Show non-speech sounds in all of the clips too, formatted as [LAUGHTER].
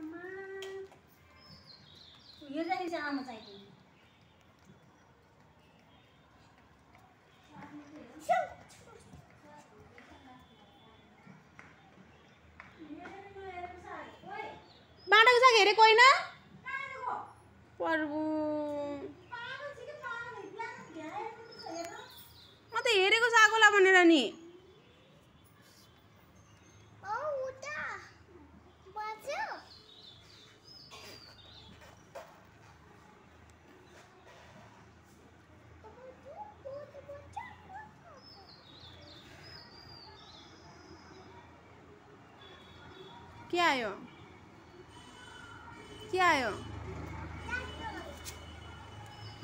आमा। चाहिँ बाँडाको साग हेरेको होइन? म त हेरेको साग होला भनेर नि। के आयो के आयो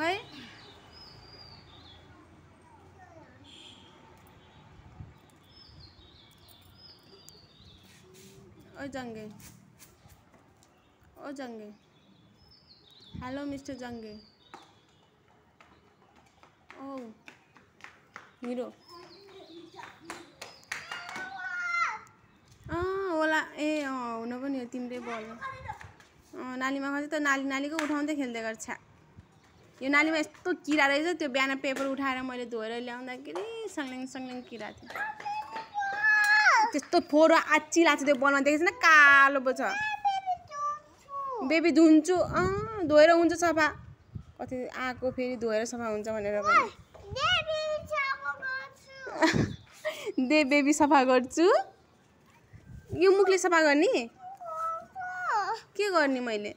है ओ जङ्गे ओ जङ्गे हेलो मिस्टर जङ्गे ओ हिरो अँ होला ए अँ हुन पनि हो तिम्रै बल अँ नालीमा खस्यो त नाली नालीको उठाउँदै खेल्दै गर्छ। यो नालीमा यस्तो किरा रहेछ त्यो बिहान पेपर उठाएर मैले धोएर ल्याउँदाखेरि सङ्ल्याङ सङ्ल्याङ किरा थियो। त्यस्तो फोहोर आची लाग्छ त्यो बलमा देखेको छैन? कालो पो छ। बेबी धुन्छु। अँ धोएर हुन्छ सफा। कति आएको फेरि धोएर सफा हुन्छ भनेर [LAUGHS] दे बेबी सफा गर्छु। यो मुखले सफा गर्ने? के गर्ने मैले?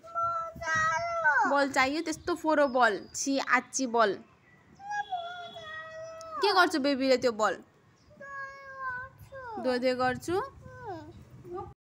बल चाहियो त्यस्तो फोरो बल छि आची बल। के गर्छु बेबीले त्यो बल? धोइदिए गर्छु।